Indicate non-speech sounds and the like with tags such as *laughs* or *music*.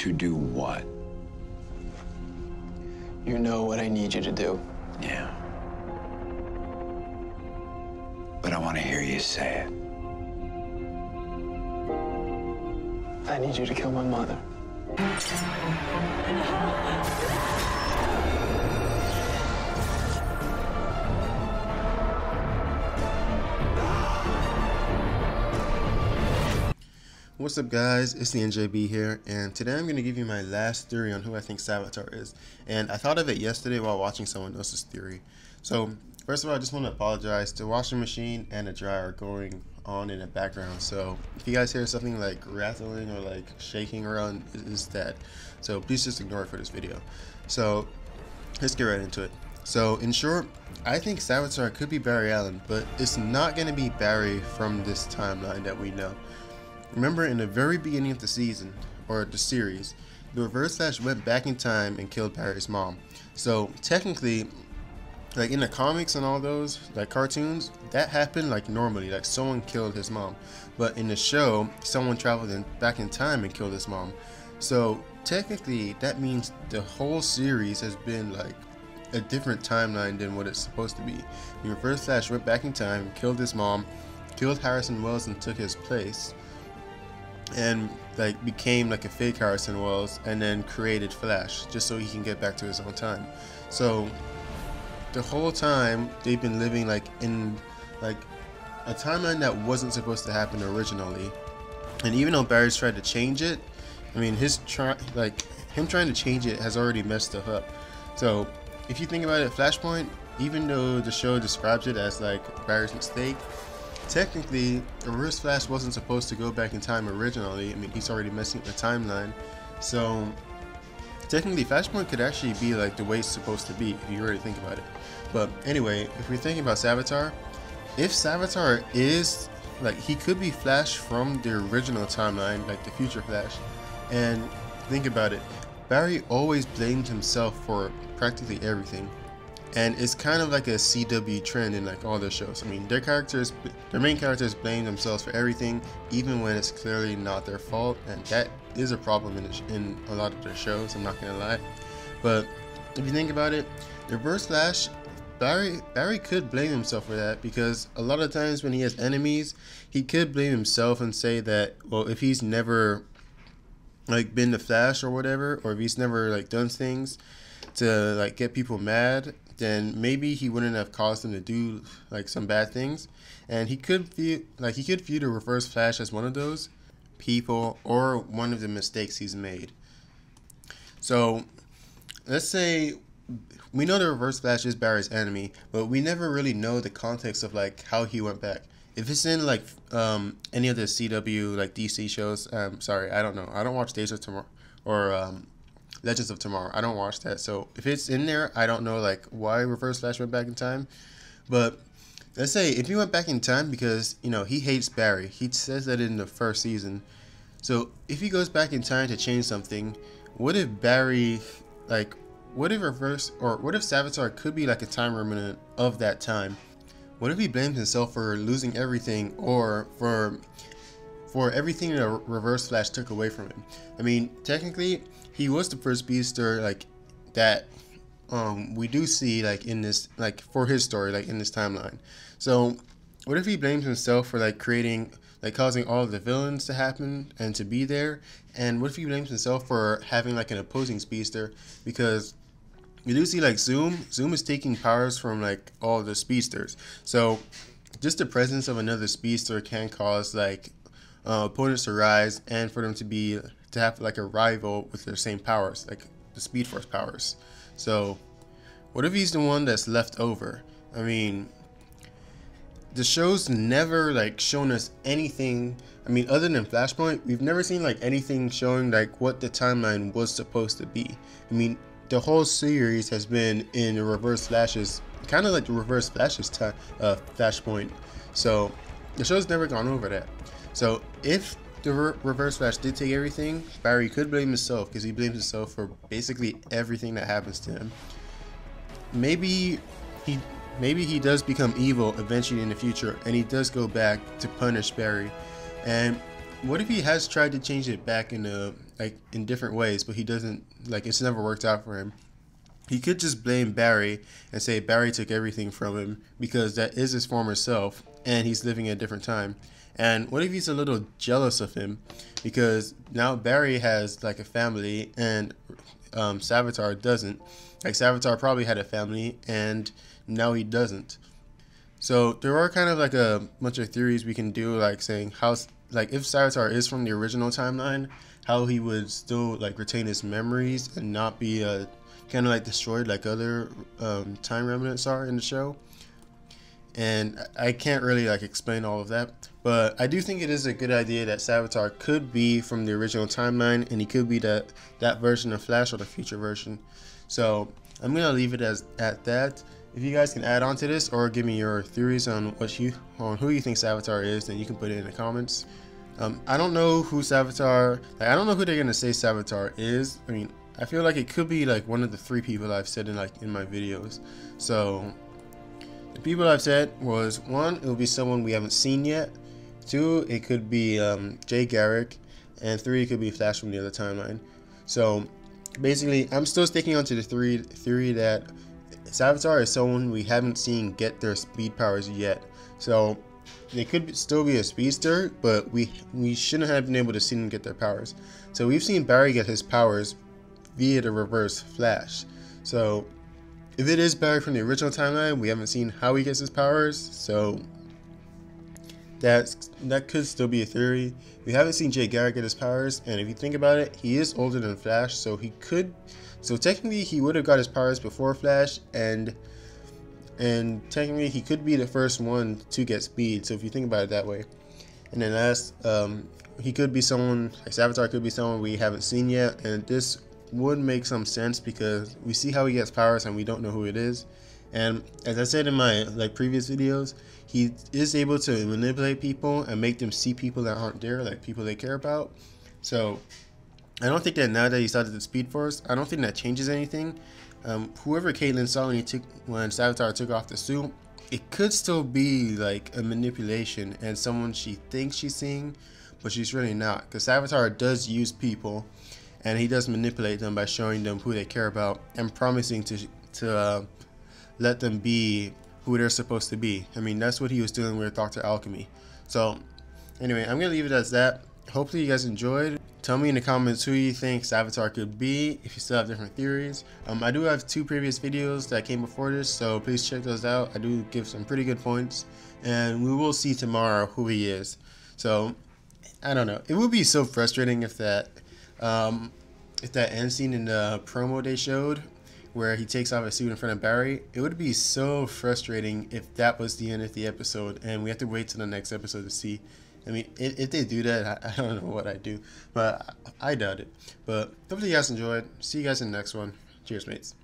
To do what? You know what I need you to do. Yeah. But I want to hear you say it. I need you to kill my mother. What's up guys, it's the NJB here, and today I'm going to give you my last theory on who I think Savitar is. And I thought of it yesterday while watching someone else's theory. So, first of all, I just want to apologize. The washing machine and the dryer are going on in the background. So, if you guys hear something like rattling or like shaking around, it is that. So, please just ignore it for this video. So, let's get right into it. So, in short, I think Savitar could be Barry Allen, but it's not going to be Barry from this timeline that we know. Remember in the very beginning of the season, or the series, the Reverse Flash went back in time and killed Barry's mom. So technically, like in the comics and all those, like cartoons, that happened like normally, like someone killed his mom. But in the show, someone traveled in, back in time and killed his mom. So technically, that means the whole series has been like a different timeline than what it's supposed to be. The Reverse Flash went back in time, killed his mom, killed Harrison Wells and took his place and like became like a fake Harrison Wells and then created Flash just so he can get back to his own time. So the whole time they've been living like in like a timeline that wasn't supposed to happen originally. And even though Barry's tried to change it, I mean his try like him trying to change it has already messed stuff up. So if you think about it, Flashpoint, even though the show describes it as like Barry's mistake, technically, Reverse Flash wasn't supposed to go back in time originally. I mean, he's already messing with the timeline. So, technically, Flashpoint could actually be like the way it's supposed to be if you really think about it. But anyway, if we're thinking about Savitar, if Savitar is like he could be Flash from the original timeline, like the future Flash, and think about it, Barry always blamed himself for practically everything and it's kind of like a CW trend in like all their shows. I mean, their characters, their main characters blame themselves for everything, even when it's clearly not their fault, and that is a problem in, the, in a lot of their shows. I'm not gonna lie, but if you think about it, the Reverse Flash, Barry Barry could blame himself for that because a lot of times when he has enemies, he could blame himself and say that well, if he's never like been the Flash or whatever, or if he's never like done things to like get people mad then maybe he wouldn't have caused them to do like some bad things. And he could view like he could view the reverse flash as one of those people or one of the mistakes he's made. So let's say we know the reverse flash is Barry's enemy, but we never really know the context of like how he went back. If it's in like um, any of the CW like DC shows, um, sorry, I don't know. I don't watch Days of Tomorrow or um, Legends of Tomorrow. I don't watch that, so if it's in there, I don't know like why Reverse Flash went back in time. But let's say if he went back in time because you know he hates Barry. He says that in the first season. So if he goes back in time to change something, what if Barry like what if reverse or what if Savitar could be like a time remnant of that time? What if he blames himself for losing everything or for for everything that Reverse Flash took away from him? I mean, technically, he was the first speedster like that um, we do see like in this like for his story like in this timeline. So what if he blames himself for like creating like causing all the villains to happen and to be there? And what if he blames himself for having like an opposing speedster because you do see like Zoom. Zoom is taking powers from like all the speedsters. So just the presence of another speedster can cause like uh, opponents to rise and for them to be to have like a rival with their same powers, like the Speed Force powers. So, what if he's the one that's left over? I mean, the show's never like shown us anything. I mean, other than Flashpoint, we've never seen like anything showing like what the timeline was supposed to be. I mean, the whole series has been in the Reverse Flashes, kind of like the Reverse Flashes time, uh, Flashpoint. So the show's never gone over that. So if the re reverse flash did take everything, Barry could blame himself because he blames himself for basically everything that happens to him. Maybe he maybe he does become evil eventually in the future and he does go back to punish Barry. And what if he has tried to change it back in the like in different ways, but he doesn't like it's never worked out for him. He could just blame Barry and say Barry took everything from him because that is his former self and he's living a different time. And what if he's a little jealous of him because now Barry has like a family and um, Savitar doesn't. Like Savitar probably had a family and now he doesn't. So there are kind of like a bunch of theories we can do, like saying how, like if Savitar is from the original timeline, how he would still like retain his memories and not be uh, kind of like destroyed like other um, time remnants are in the show. And I can't really like explain all of that, but I do think it is a good idea that Savitar could be from the original timeline, and he could be that that version of Flash or the future version. So I'm gonna leave it as at that. If you guys can add on to this or give me your theories on what you on who you think Savitar is, then you can put it in the comments. Um, I don't know who Savitar. Like, I don't know who they're gonna say Savitar is. I mean, I feel like it could be like one of the three people I've said in like in my videos. So the people I've said was one, it will be someone we haven't seen yet. Two, it could be um, Jay Garrick, and three, it could be Flash from the other timeline. So basically, I'm still sticking onto the three theory that Savitar is someone we haven't seen get their speed powers yet. So they could still be a speedster, but we we shouldn't have been able to see them get their powers. So we've seen Barry get his powers via the reverse flash. So if it is Barry from the original timeline, we haven't seen how he gets his powers, so that's that could still be a theory. We haven't seen Jay Garrick get his powers, and if you think about it, he is older than Flash, so he could so technically he would have got his powers before Flash and and technically he could be the first one to get speed, so if you think about it that way. And then last, um, he could be someone like Savitar could be someone we haven't seen yet, and this would make some sense because we see how he gets powers and we don't know who it is. And as I said in my like previous videos, he is able to manipulate people and make them see people that aren't there, like people they care about. So I don't think that now that he started the Speed Force, I don't think that changes anything. Um, whoever Caitlin saw when he took when Savitar took off the suit, it could still be like a manipulation and someone she thinks she's seeing, but she's really not. Because Savitar does use people and he does manipulate them by showing them who they care about and promising to to uh, let them be who they're supposed to be. I mean, that's what he was doing with Dr. Alchemy. So, anyway, I'm gonna leave it as that. Hopefully, you guys enjoyed. Tell me in the comments who you think Savitar could be. If you still have different theories, um, I do have two previous videos that came before this, so please check those out. I do give some pretty good points, and we will see tomorrow who he is. So, I don't know. It would be so frustrating if that um, if that end scene in the promo they showed, where he takes off his suit in front of Barry, it would be so frustrating if that was the end of the episode and we have to wait till the next episode to see. I mean, if, if they do that, I, I, don't *laughs* know what I'd do, but I, I doubt it. But hopefully you guys enjoyed. See you guys in the next one. Cheers, mates.